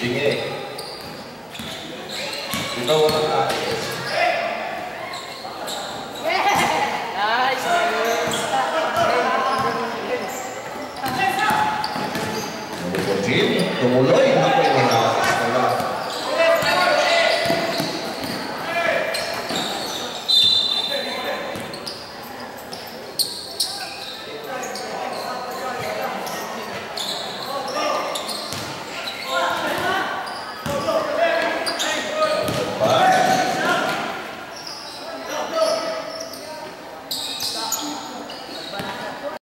You get it. You know what that is. Kemudian, kemudian